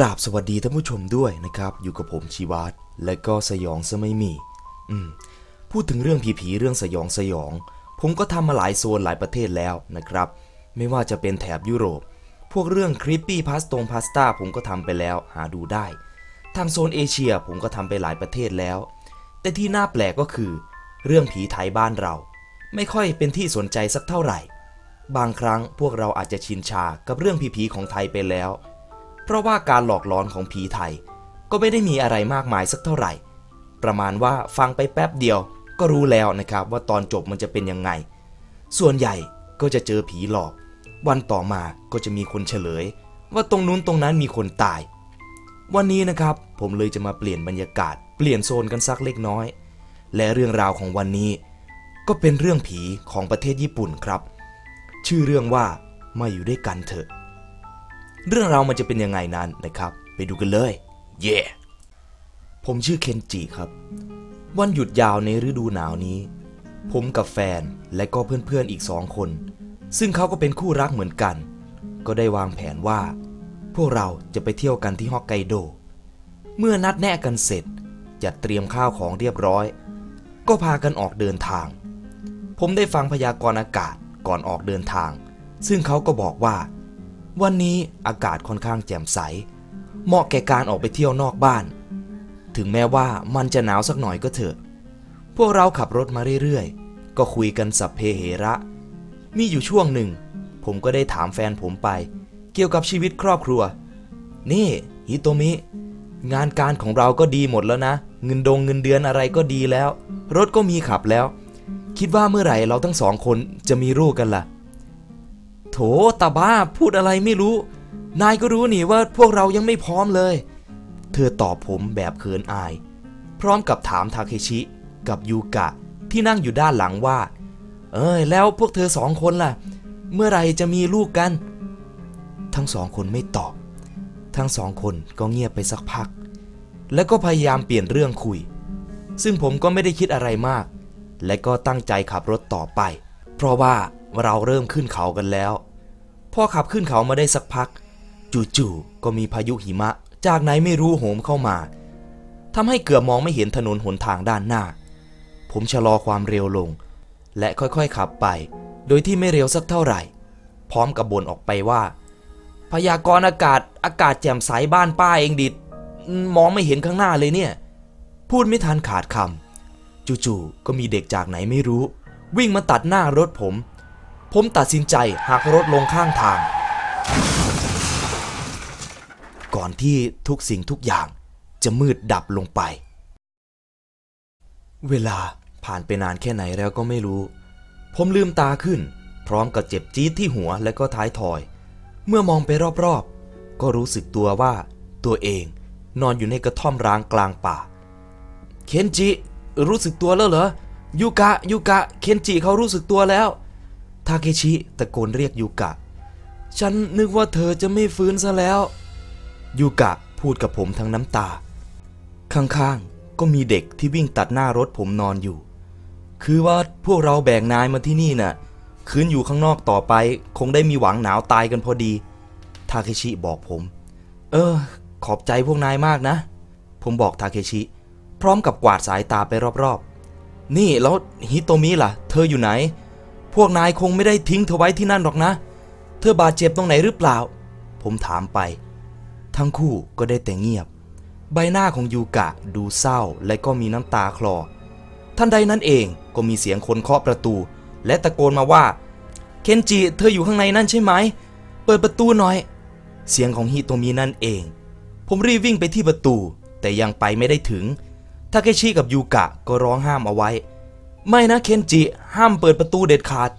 กราบสวัสดีท่านผู้ชมด้วยนะครับ อยู่กับผมชีวัตและก็สยองซะไม่มี อืม พูดถึงเรื่องผีๆเรื่องสยองสยอง ผมก็ทำมาหลายโซนหลายประเทศแล้วนะครับ ไม่ว่าจะเป็นแถบยุโรป พวกเรื่องคริปปี้พาสตงพาสต้าผมก็ทำไปแล้วหาดูได้ ทางโซนเอเชียผมก็ทำไปหลายประเทศแล้ว แต่ที่น่าแปลกก็คือ เรื่องผีไทยบ้านเรา ไม่ค่อยเป็นที่สนใจสักเท่าไหร่ บางครั้งพวกเราอาจจะชินชากับเรื่องผีๆของไทยไปแล้ว เพราะว่าการหลอกหลอนของผีไทย ก็ไม่ได้มีอะไรมากมายสักเท่าไหร่ ประมาณว่าฟังไปแป๊บเดียวก็รู้แล้วนะครับว่าตอนจบมันจะเป็นยังไง ส่วนใหญ่ก็จะเจอผีหลอก วันต่อมาก็จะมีคนเฉลย ว่าตรงนู้นตรงนั้นมีคนตาย วันนี้นะครับผมเลยจะมาเปลี่ยนบรรยากาศ เปลี่ยนโซนกันสักเล็กน้อย และเรื่องราวของวันนี้ ก็เป็นเรื่องผีของประเทศญี่ปุ่นครับ ชื่อเรื่องว่ามาอยู่ด้วยกันเถอะ เรื่องราวมันจะเป็นยังไงนั้นนะครับ ไปดูกันเลย เย่ผมชื่อเคนจิครับ วันหยุดยาวในฤดูหนาวนี้ ผมกับแฟนและก็เพื่อนๆอีกสองคน ซึ่งเขาก็เป็นคู่รักเหมือนกัน ก็ได้วางแผนว่า พวกเราจะไปเที่ยวกันที่ฮอกไกโด เมื่อนัดแนะกันเสร็จจัดเตรียมข้าวของเรียบร้อย ก็พากันออกเดินทาง ผมได้ฟังพยากรณ์อากาศก่อนออกเดินทาง ซึ่งเขาก็บอกว่า วันนี้อากาศค่อนข้างแจ่มใส เหมาะแก่การออกไปเที่ยวนอกบ้าน ถึงแม้ว่ามันจะหนาวสักหน่อยก็เถอะ พวกเราขับรถมาเรื่อยๆ ก็คุยกันสัพเพเหระ มีอยู่ช่วงหนึ่ง ผมก็ได้ถามแฟนผมไป เกี่ยวกับชีวิตครอบครัว นี่ฮิโตมิ งานการของเราก็ดีหมดแล้วนะ เงินดงเงินเดือนอะไรก็ดีแล้ว รถก็มีขับแล้ว คิดว่าเมื่อไหร่เราทั้งสองคนจะมีลูกกันล่ะ โถตาบ้าพูดอะไรไม่รู้ นายก็รู้นี่ว่าพวกเรายังไม่พร้อมเลย เธอตอบผมแบบเขินอาย พร้อมกับถามทาเคชิ กับยูกะที่นั่งอยู่ด้านหลังว่า เอ้ยแล้วพวกเธอสองคนล่ะ เมื่อไหรจะมีลูกกัน ทั้งสองคนไม่ตอบ ทั้งสองคนก็เงียบไปสักพัก แล้วก็พยายามเปลี่ยนเรื่องคุย ซึ่งผมก็ไม่ได้คิดอะไรมาก และก็ตั้งใจขับรถต่อไป เพราะว่า เราเริ่มขึ้นเขากันแล้ว พอขับขึ้นเขามาได้สักพัก จู่ๆก็มีพายุหิมะ จากไหนไม่รู้โหมเข้ามาทำให้เกือบมองไม่เห็นถนนหนทางด้านหน้า ผมชะลอความเร็วลง และค่อยๆขับไป โดยที่ไม่เร็วสักเท่าไหร่ พร้อมกับบ่นออกไปว่า พยากรณ์อากาศอากาศแจ่มใสบ้านป้าเองดิดอืมมองไม่เห็นข้างหน้าเลยเนี่ย พูดไม่ทันขาดคำจู่ๆก็มีเด็กจากไหนไม่รู้ วิ่งมาตัดหน้ารถผม ผมตัดสินใจหักรถลงข้างทาง ก่อนที่ทุกสิ่งทุกอย่างจะมืดดับลงไป เวลาผ่านไปนานแค่ไหนแล้วก็ไม่รู้ ผมลืมตาขึ้น พร้อมกับเจ็บจี๊ดที่หัวและก็ท้ายทอย เมื่อมองไปรอบๆ ก็รู้สึกตัวว่าตัวเองนอนอยู่ในกระท่อมร้างกลางป่า เคนจิ รู้สึกตัวแล้วเหรอ ยูกะ ยูกะ เคนจิเขารู้สึกตัวแล้ว ทาเคชิตะโกนเรียกยูกะ ฉันนึกว่าเธอจะไม่ฟื้นซะแล้ว ยูกะพูดกับผมทั้งน้ำตา ข้างๆ ก็มีเด็กที่วิ่งตัดหน้ารถผมนอนอยู่ คือว่าพวกเราแบกนายมาที่นี่น่ะ คืนอยู่ข้างนอกต่อไป คงได้มีหวังหนาวตายกันพอดี ทาเคชิบอกผม เออ ขอบใจพวกนายมากนะ ผมบอกทาเคชิ พร้อมกับกวาดสายตาไปรอบๆ นี่แล้วฮิโตมิล่ะ เธออยู่ไหน พวกนายคงไม่ได้ทิ้งเธอไว้ที่นั่นหรอกนะ เธอบาดเจ็บตรงไหนหรือเปล่า ผมถามไป ทั้งคู่ก็ได้แต่เงียบ ใบหน้าของยูกะดูเศร้าและก็มีน้ำตาคลอทันใดนั้นเองก็มีเสียงคนเคาะประตู และตะโกนมาว่า เคนจิ เธออยู่ข้างในนั่นใช่ไหม เปิดประตูหน่อย เสียงของฮิโตมินั่นเอง ผมรีบวิ่งไปที่ประตู แต่ยังไปไม่ได้ถึงทาเคชิกับยูกะก็ร้องห้ามเอาไว้ ไม่นะเคนจิ ห้ามเปิดประตูเด็ดขาด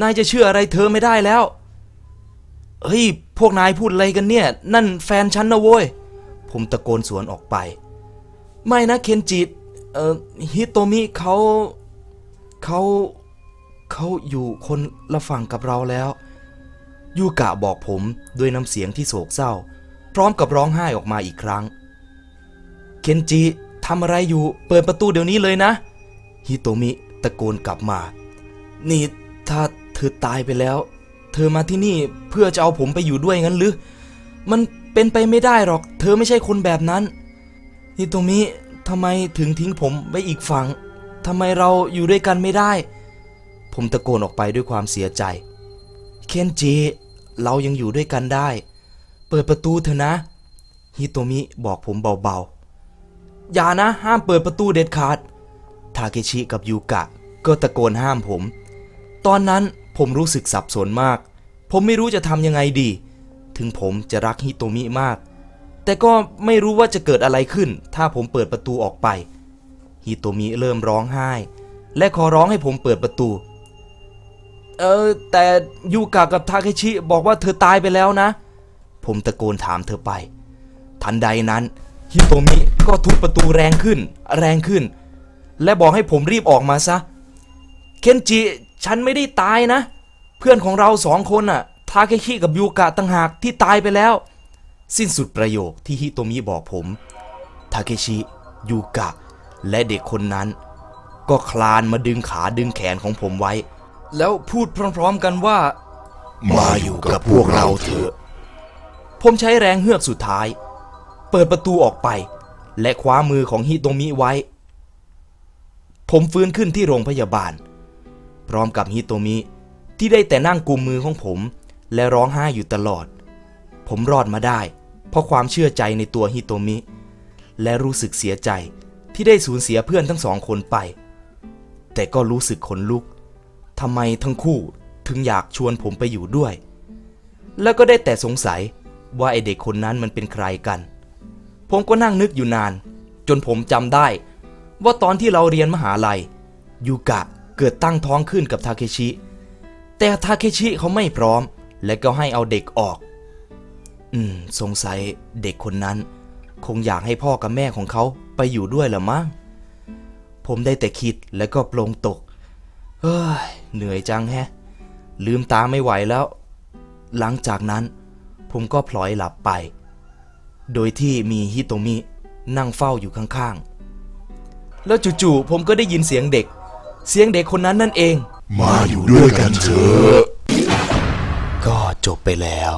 นายจะเชื่ออะไรเธอไม่ได้แล้ว เฮ้ย พวกนายพูดอะไรกันเนี่ย นั่นแฟนฉันนะโว้ย ผมตะโกนสวนออกไป ไม่นะเคนจิ เอ่อ ฮิโตมิเขาเขาเขาอยู่คนละฝั่งกับเราแล้ว ยูกะบอกผมด้วยน้ำเสียงที่โศกเศร้า พร้อมกับร้องไห้ออกมาอีกครั้ง เคนจิทำอะไรอยู่ เปิดประตูเดี๋ยวนี้เลยนะ ฮิโตมิตะโกนกลับมา นี่ถ้าเธอตายไปแล้ว เธอมาที่นี่เพื่อจะเอาผมไปอยู่ด้วยงั้นหรือ มันเป็นไปไม่ได้หรอก เธอไม่ใช่คนแบบนั้นฮิโตมิทำไมถึงทิ้งผมไว้อีกฝั่งทำไมเราอยู่ด้วยกันไม่ได้ ผมตะโกนออกไปด้วยความเสียใจ เคนจิ เรายังอยู่ด้วยกันได้ เปิดประตูเถอะนะ ฮิโตมิบอกผมเบาๆ อย่านะ ห้ามเปิดประตูเด็ดขาด ทาเคชิกับยูกะ ก็ตะโกนห้ามผม ตอนนั้นผมรู้สึกสับสนมาก ผมไม่รู้จะทำยังไงดี ถึงผมจะรักฮิโตมิมาก แต่ก็ไม่รู้ว่าจะเกิดอะไรขึ้น ถ้าผมเปิดประตูออกไป ฮิโตมิเริ่มร้องไห้ และขอร้องให้ผมเปิดประตู เออแต่ยูกะกับทาเคชิบอกว่าเธอตายไปแล้วนะ ผมตะโกนถามเธอไป ทันใดนั้นฮิโตมิก็ทุบประตูแรงขึ้น แรงขึ้น และบอกให้ผมรีบออกมาซะ เคนจิ ฉันไม่ได้ตายนะ เพื่อนของเราสองคนน่ะ ทาเคชิกับยูกะต่างหากที่ตายไปแล้ว สิ้นสุดประโยคที่ฮิโตมิบอกผม ทาเคชิ ยูกะ และเด็กคนนั้น ก็คลานมาดึงขาดึงแขนของผมไว้ แล้วพูดพร้อมๆกันว่า มาอยู่กับพวกเราเถอะ ผมใช้แรงเฮือกสุดท้าย เปิดประตูออกไป และคว้ามือของฮิโตมิไว้ ผมฟื้นขึ้นที่โรงพยาบาล พร้อมกับฮิโตมิที่ได้แต่นั่งกุมมือของผม และร้องไห้อยู่ตลอด ผมรอดมาได้ เพราะความเชื่อใจในตัวฮิโตมิ และรู้สึกเสียใจที่ได้สูญเสียเพื่อนทั้งสองคนไป แต่ก็รู้สึกขนลุกทำไมทั้งคู่ถึงอยากชวนผมไปอยู่ด้วย แล้วก็ได้แต่สงสัยว่าไอเด็กคนนั้นมันเป็นใครกัน ผมก็นั่งนึกอยู่นาน จนผมจำได้ ว่าตอนที่เราเรียนมหาลัยยูกะเกิดตั้งท้องขึ้นกับทาเคชิ แต่ทาเคชิเขาไม่พร้อม และก็ให้เอาเด็กออก อืม สงสัยเด็กคนนั้น คงอยากให้พ่อกับแม่ของเขาไปอยู่ด้วยละมั้งผมได้แต่คิดและก็ปลงตก เฮ้ย เหนื่อยจังแฮะ ลืมตาไม่ไหวแล้ว หลังจากนั้น ผมก็พลอยหลับไป โดยที่มีฮิโตมินั่งเฝ้าอยู่ข้างๆ แล้วจู่ๆผมก็ได้ยินเสียงเด็ก เสียงเด็กคนนั้นนั่นเอง มาอยู่ด้วยกันเถอะ ก็จบไปแล้ว